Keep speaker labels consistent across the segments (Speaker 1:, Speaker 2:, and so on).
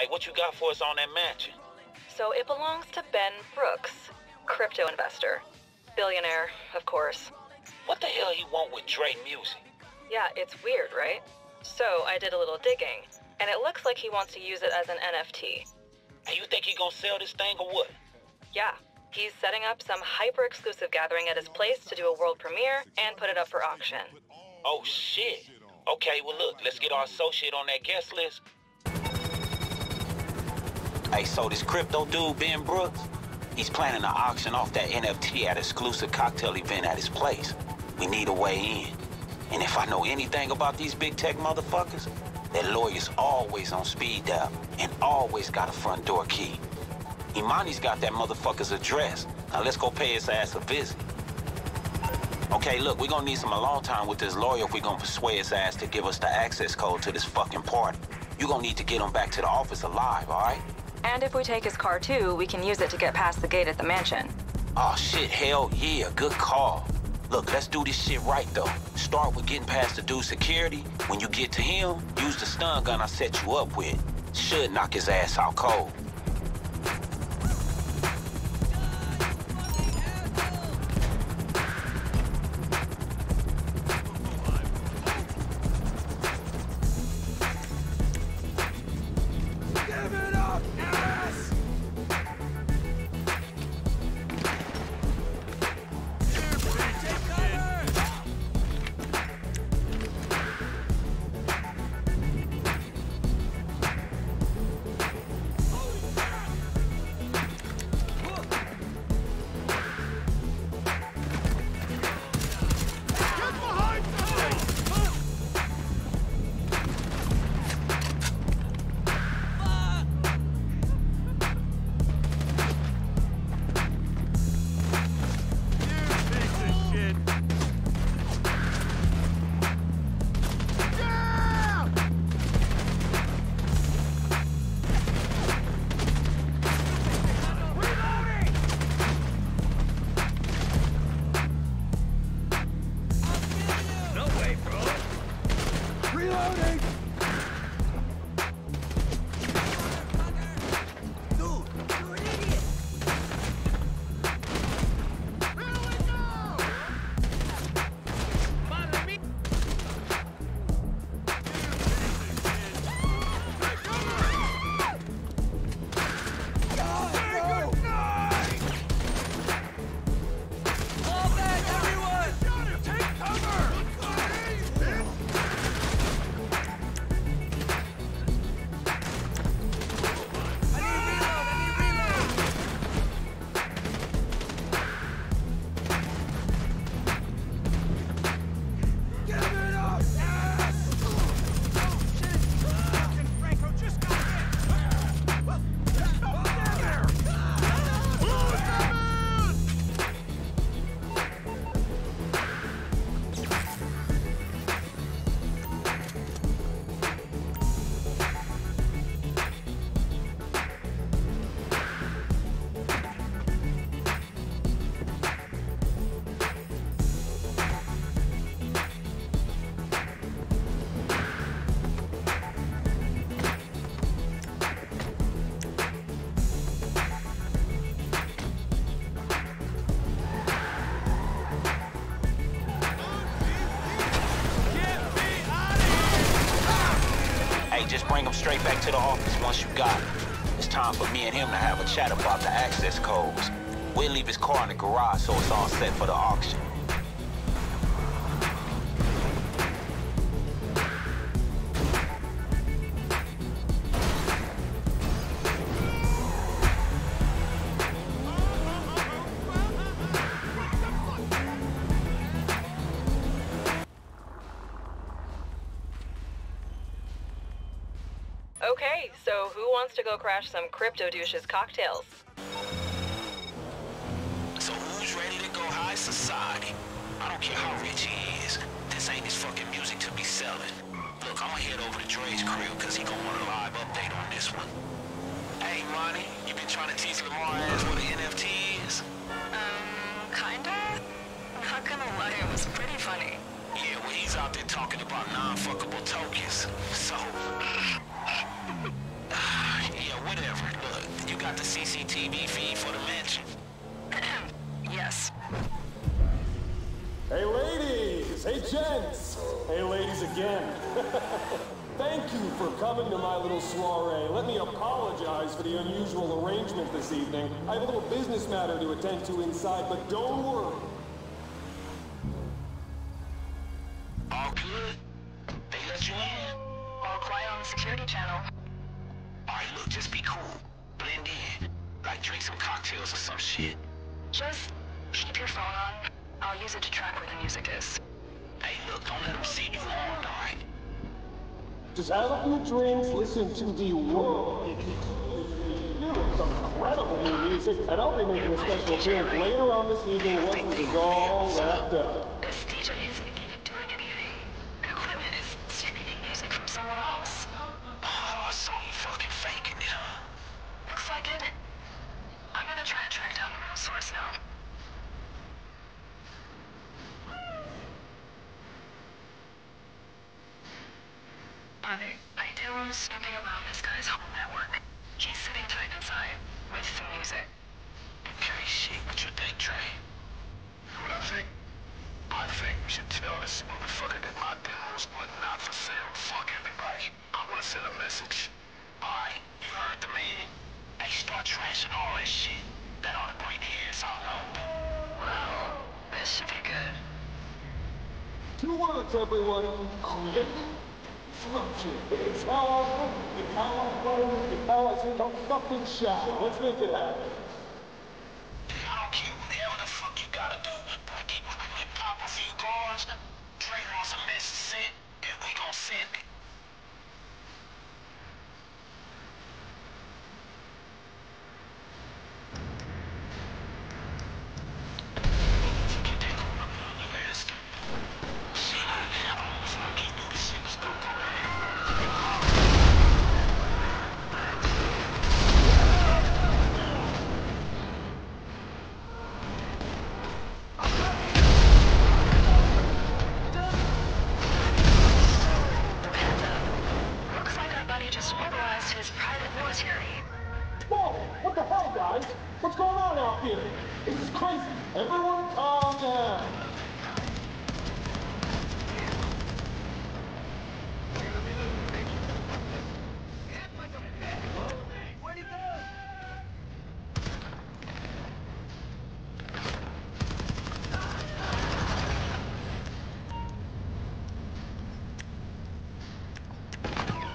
Speaker 1: Hey, what you got for us on that mansion?
Speaker 2: So it belongs to Ben Brooks, crypto investor. Billionaire, of course.
Speaker 1: What the hell he want with Dre Music?
Speaker 2: Yeah, it's weird, right? So I did a little digging, and it looks like he wants to use it as an NFT.
Speaker 1: And you think he gonna sell this thing or what?
Speaker 2: Yeah, he's setting up some hyper exclusive gathering at his place to do a world premiere and put it up for auction.
Speaker 1: Oh shit. Okay, well look, let's get our associate on that guest list. Hey, so this crypto dude, Ben Brooks, he's planning to auction off that NFT at exclusive cocktail event at his place. We need a way in. And if I know anything about these big tech motherfuckers, their lawyer's always on speed dial and always got a front door key. Imani's got that motherfucker's address. Now let's go pay his ass a visit. Okay, look, we're gonna need some alone time with this lawyer if we're gonna persuade his ass to give us the access code to this fucking party. You're gonna need to get him back to the office alive, alright?
Speaker 2: And if we take his car too, we can use it to get past the gate at the mansion.
Speaker 1: Oh shit, hell yeah, good call. Look, let's do this shit right though. Start with getting past the dude's security. When you get to him, use the stun gun I set you up with. Should knock his ass out cold. Straight back to the office once you got it. It's time for me and him to have a chat about the access codes. We'll leave his car in the garage so it's all set for the auction.
Speaker 2: Go crash some crypto douches cocktails?
Speaker 1: So who's ready to go high society? I don't care how rich he is. This ain't his fucking music to be selling. Look, I'ma head over to Dre's crib, cause he gonna want a live update on this one. Hey, Monty, you been trying to teach Lamar ass what an NFT is?
Speaker 2: Um, kinda? Not gonna lie, it was pretty funny.
Speaker 1: Yeah, well, he's out there talking about non-fuckable tokens. So, CCTV feed for the mansion?
Speaker 3: yes.
Speaker 4: Hey ladies! Hey gents! Hey ladies again. Thank you for coming to my little soiree. Let me apologize for the unusual arrangement this evening. I have a little business matter to attend to inside, but don't worry.
Speaker 1: All good? They let you in?
Speaker 3: All quiet on the security channel.
Speaker 1: Alright, look, just be cool. Blend in. Like drink some cocktails or some shit.
Speaker 3: Just keep your phone on. I'll use it to track where the music is.
Speaker 1: Hey, look, don't let them see you armed, alright?
Speaker 4: Just have a few drinks, listen to the world. Some incredible new music, and I'll be making a special appearance later on this evening once this is all wrapped up.
Speaker 3: This DJ isn't even doing anything. The equipment is streaming music from somewhere else.
Speaker 1: Oh, so you fucking faking it, huh?
Speaker 3: Looks like it. I'm gonna try and track down the real source now. I, do. I do something about this guy's home network. He's sitting tight inside with the music.
Speaker 1: Okay, shit, what you think, Dre? What I think? I think we should tell this motherfucker that my demos were not for sale. Fuck everybody. I wanna send a message. Alright, you heard the man. Hey, start trashing all that shit. That ought to bring the ass all over.
Speaker 3: Wow, this should be good.
Speaker 4: Two words, everyone. Create It's it's I play, it's how I sing the fucking shot. Let's make it happen. Everyone down.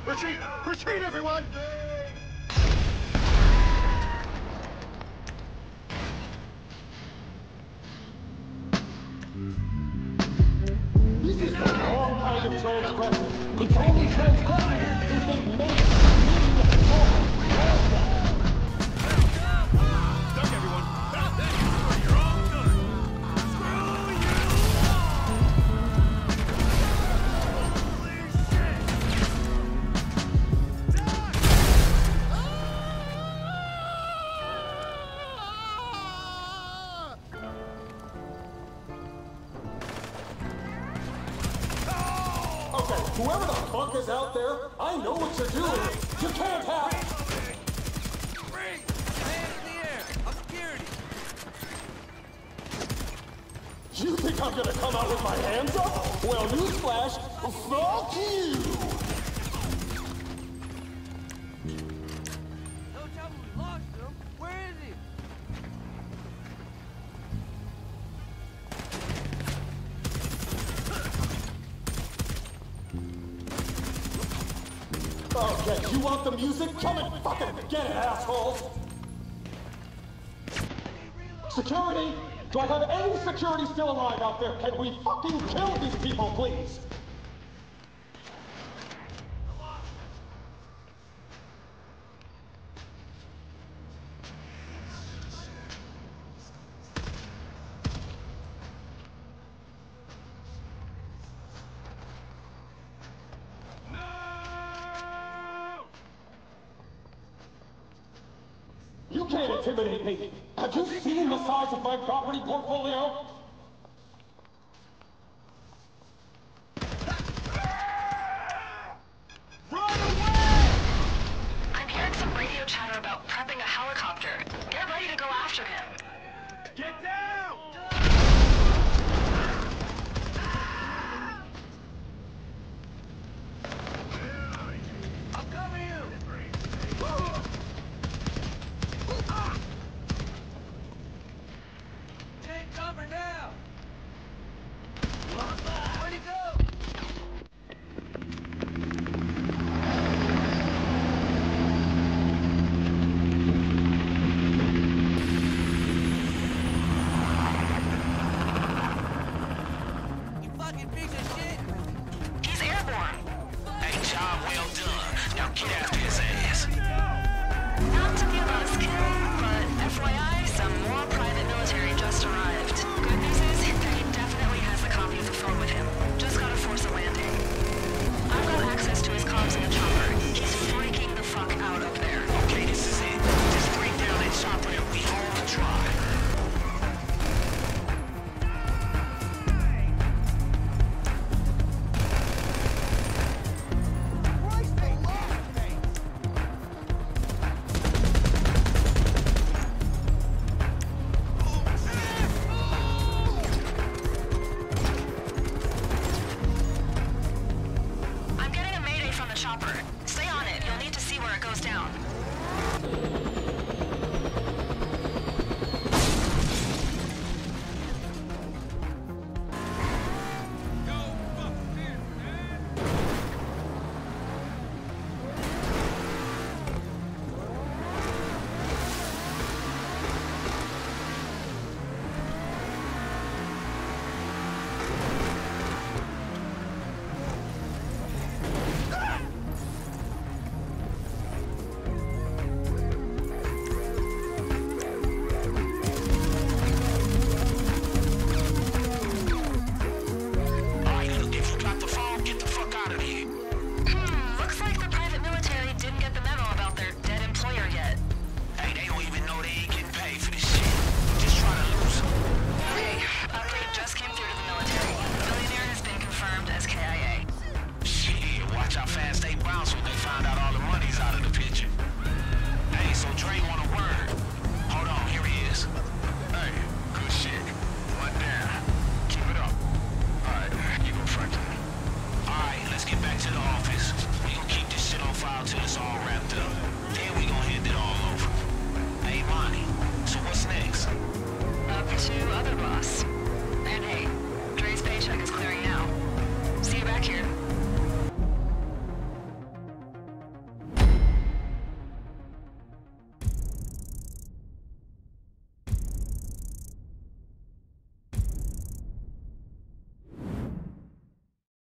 Speaker 4: Retreat! Retreat, everyone! Okay, whoever the fuck is out there, I know what you're doing. You can't have it. You think I'm gonna come out with my hands up? Well, newsflash, fuck you! Okay, you want the music? Come and fucking get it, assholes! Security! Do I have any security still alive out there? Can we fucking kill these people, please? You can't intimidate me! Have you seen the size of my property portfolio?
Speaker 5: Captain.